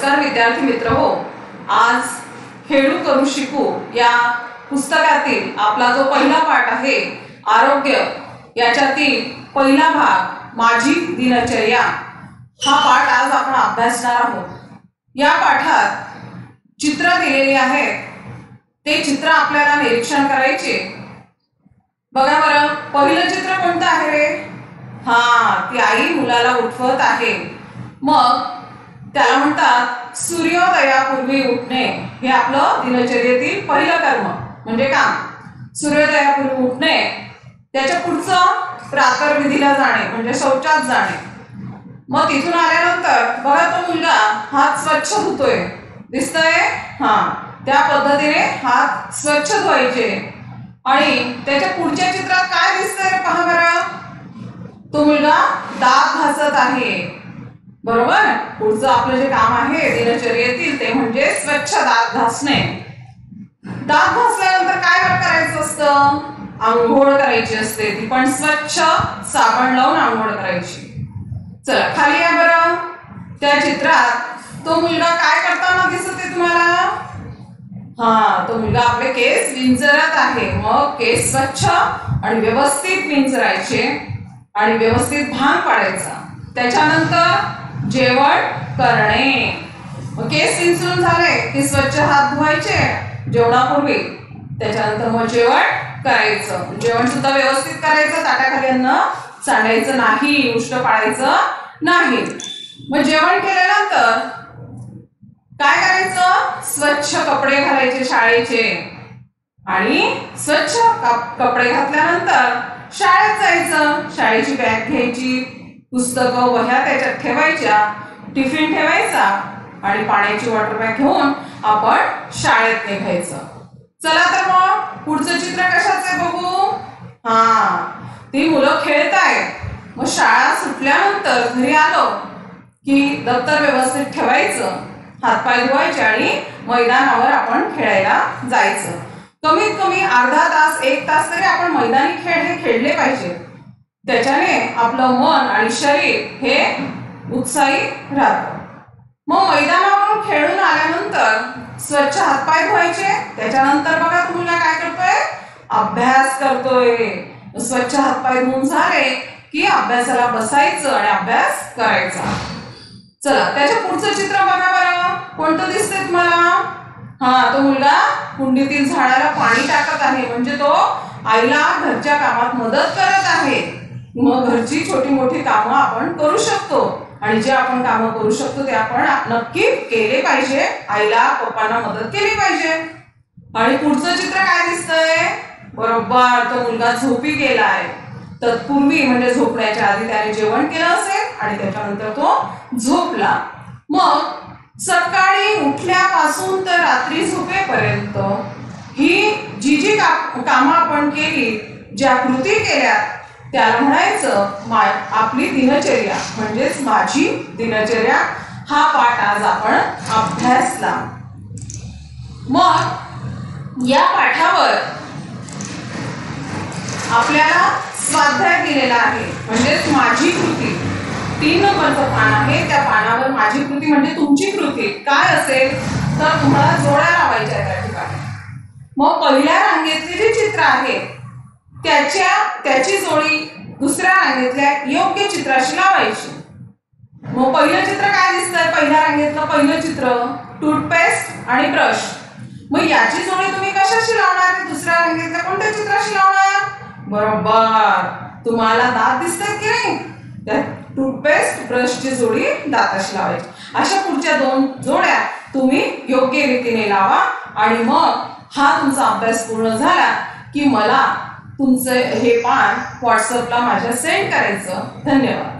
नमस्कार विद्यार्थी मित्र हो. आज खेळू करू शिकू या पुस्तकातील आपला जो पहिला पाठ आहे आरोग्य याच्यातील पहिला भाग माझी दिनचर्या हा पाठ आज आपण अभ्यासणार आहोत. या पाठात चित्र दिलेली आहेत. ते चित्र आपल्याला निरीक्षण करायचे. बघा बरं पहिलं चित्र कोणतं आहे रे? हा ती आई मुलाला उठवत आहे. मग त्याला म्हणतात सूर्योदयापूर्वी उठणे हे आपलं दिनचर्येतील पहिलं कर्म. म्हणजे काम. सूर्योदयापूर्वी उठणे त्याच्या पुढचं प्रातर्विधीला जाणे म्हणजे शौचात जाणे. मग तिथून आल्यानंतर बघा तो मुलगा हात स्वच्छ धुतोय. दिसतंय? हा. त्या पद्धतीने हात स्वच्छ धुवायचे. आणि त्याच्या पुढच्या चित्रात काय दिसतंय पहा बरं. तो मुलगा दात घासत आहे. बरोबर? पुढचं आपलं जे काम आहे दिनचर्येतील ते म्हणजे स्वच्छ दात घासणे. दात घासल्यानंतर काय करायचं असतं? आंघोळ करायची असते. ती पण स्वच्छ साबण लावून आंघोळ करायची. चला खाली या बरं. त्या चित्रात तो मुलगा काय करताना दिसत आहे तुम्हाला? हा तो मुलगा आपले केस विंचरत आहे. मग केस स्वच्छ आणि व्यवस्थित विंचरायचे आणि व्यवस्थित भांग पाडायचा. त्याच्यानंतर जेवण करणे. मग केस विंचरून झाले की स्वच्छ हात धुवायचे जेवणापूर्वी. त्याच्यानंतर मग जेवण करायचं. जेवण सुद्धा व्यवस्थित करायचं ताटाखाली अन्न सांडायचं नाही उष्ट पाळायचं नाही. मग जेवण केल्यानंतर काय करायचं? स्वच्छ कपडे घालायचे शाळेचे. आणि स्वच्छ कपडे घातल्यानंतर शाळेत जायचं. शाळेची बॅग घ्यायची पुस्तकं वह्या त्याच्यात ठेवायच्या टिफिन ठेवायचा आणि पाण्याची वॉटर बॅग घेऊन आपण शाळेत निघायचं चला तर मग पुढचं चित्र कशाचं आहे बघू? हा ती मुलं खेळतायत. मग शाळा सुटल्यानंतर घरी आलो की दप्तर व्यवस्थित ठेवायचं हातपाय धुवायचे आणि मैदानावर आपण खेळायला जायचं. कमीत कमी अर्धा तास एक तास तरी आपण मैदानी खेळ हे खेळले पाहिजे. त्याच्याने आपलं मन आणि शरीर हे उत्साही राहतं. मग मैदानावरून खेळून आल्यानंतर स्वच्छ हातपाय धुवायचे. त्याच्यानंतर बघा मुलगा काय करतोय? अभ्यास करतोय. स्वच्छ हातपाय धुवून झाले की अभ्यासाला बसायचं आणि अभ्यास करायचा. चला त्याच्या पुढचं चित्र बघा बरं. कोणतं दिसतंय तुम्हाला? हा तो मुलगा कुंडीतील झाडाला पाणी टाकत आहे. म्हणजे तो आईला घरच्या कामात मदत करत आहे. मग घरची छोटी मोठी कामं आपण करू शकतो. आणि जे आपण कामं करू शकतो ते आपण नक्की केले पाहिजे. आईला पप्पांना मदत केली पाहिजे. आणि पुढचं चित्र काय दिसतंय? बरोबर तो मुलगा झोपी गेलाय. तत्पूर्वी म्हणजे झोपण्याच्या आधी त्याने जेवण केलं असेल आणि त्याच्यानंतर तो झोपला. मग सकाळी उठल्यापासून तर रात्री झोपेपर्यंत ही जी जी का- कामं आपण केली ज्या कृती केल्या त्याला म्हणायचं मा आपली दिनचर्या म्हणजेच माझी दिनचर्या हा पाठ आज आपण अभ्यासला. मग या पाठावर आपल्याला स्वाध्याय दिलेला आहे म्हणजेच माझी कृती. तीन नंबरचं पान आहे त्या पानावर माझी कृती म्हणजे तुमची कृती. काय असेल? तर तुम्हाला जोड्या लावायच्या त्या ठिकाणी. मग पहिल्या रांगेतली जी चित्र आहे त्याच्या त्याची जोडी दुसऱ्या रांगेतल्या योग्य चित्राशी लावायची. मग पहिलं चित्र काय दिसतंय? पहिल्या रांगेतलं पहिलं चित्र टूथपेस्ट आणि ब्रश. मग याची जोडी तुम्ही कशाशी लावणार? दुसऱ्या रांगेतल्या कोणत्या चित्राशी लावणार? बरोबर. तुम्हाला दात दिसतात की नाही? त्या टूथपेस्ट ब्रशची जोडी दाताशी लावायची. अशा पुढच्या दोन जोड्या तुम्ही योग्य रीतीने लावा आणि मग हा तुमचा अभ्यास पूर्ण झाला की मला तुमचं हे पान व्हॉट्सअपला माझ्या सेंड करायचं. धन्यवाद.